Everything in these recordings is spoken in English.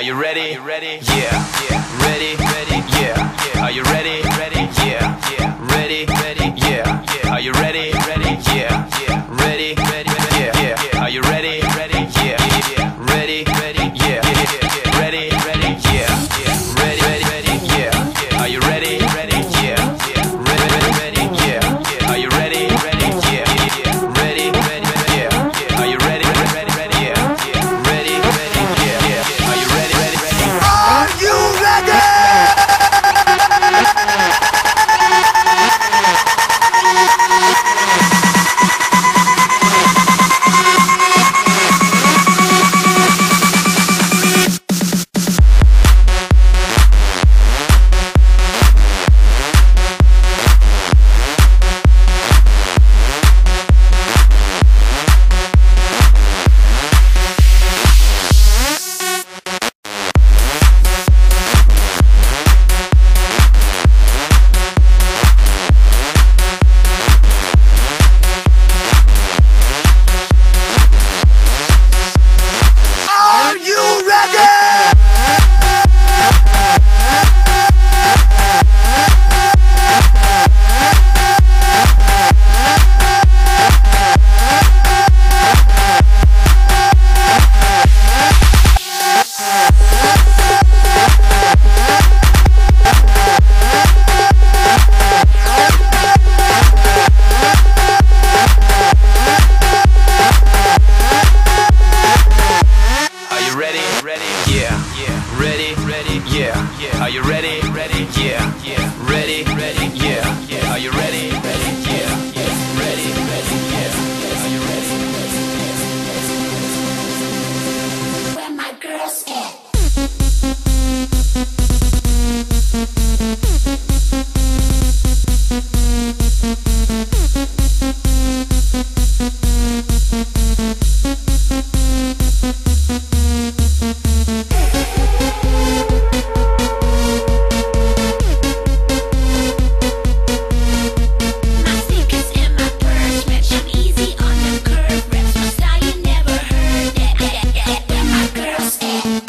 Are you ready? Ready? Yeah. yeah. Ready? Ready? Yeah. yeah. Are you ready? Ready? Yeah. yeah. Ready? Ready? Yeah. yeah. Are you ready? girls.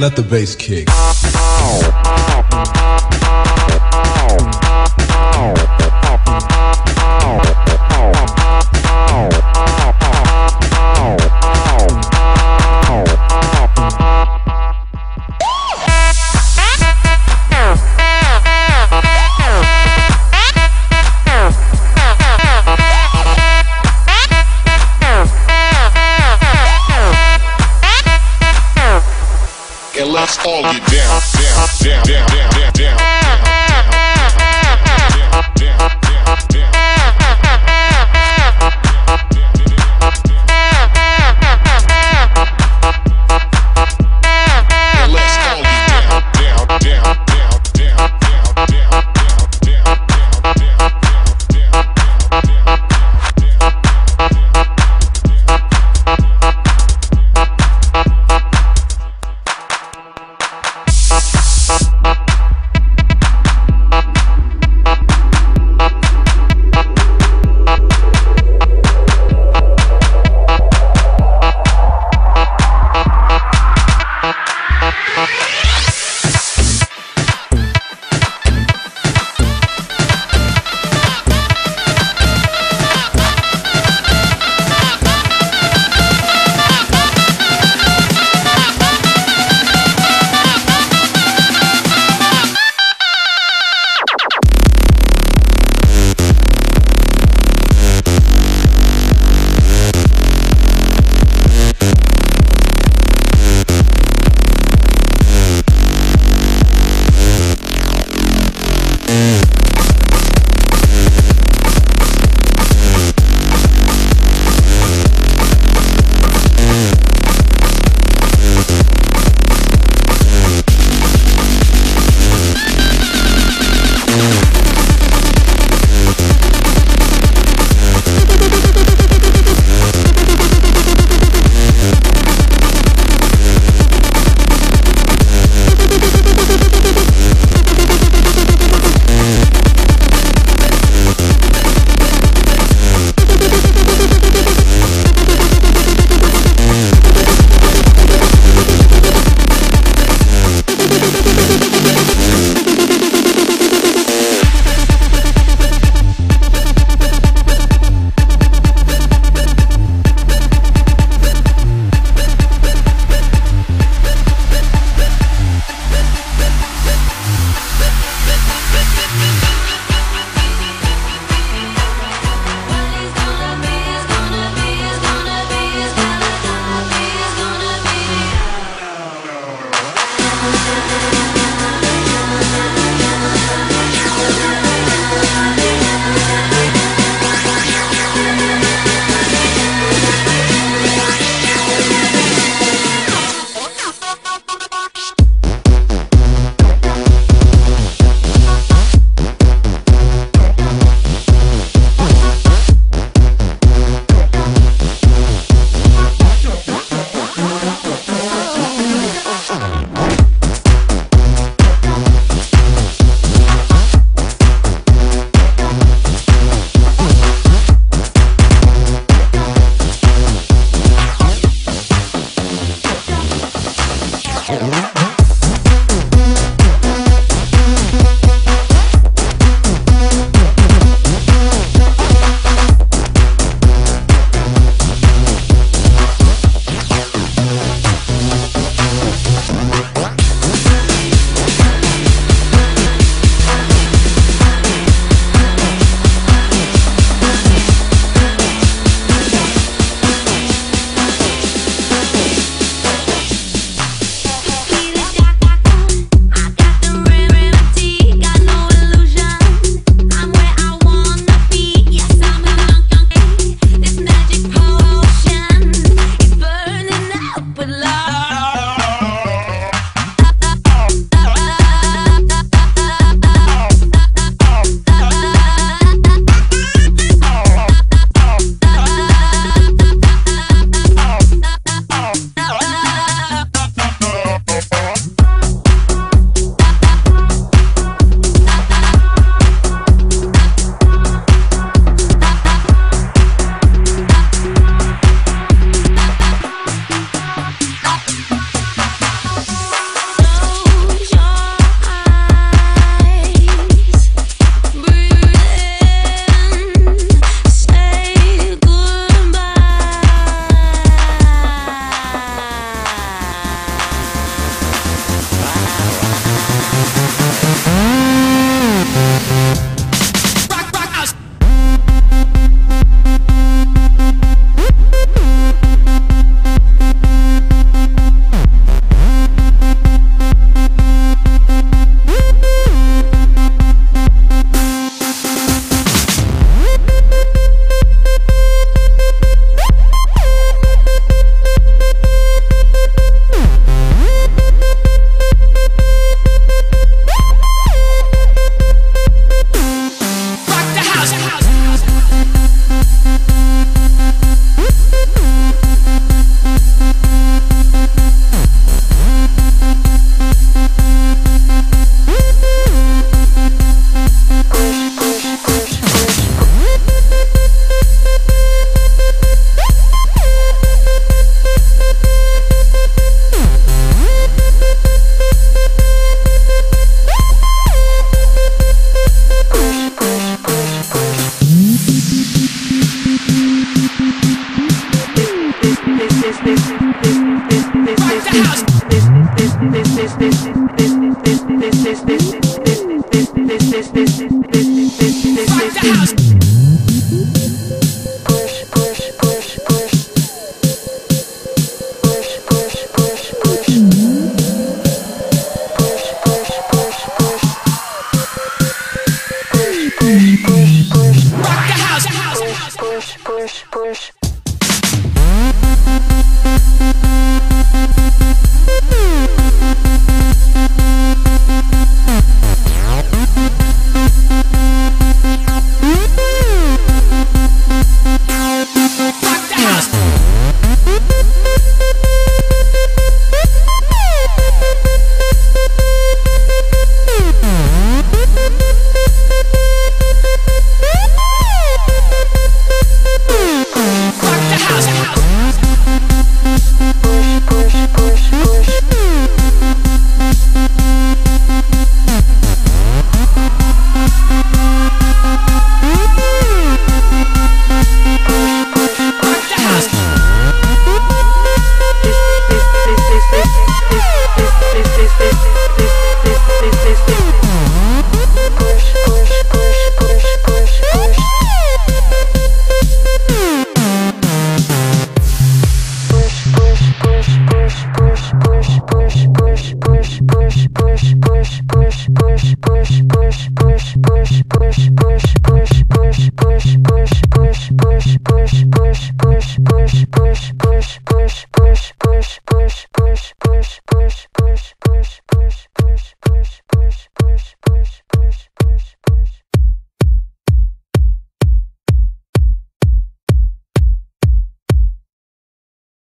Let the bass kick.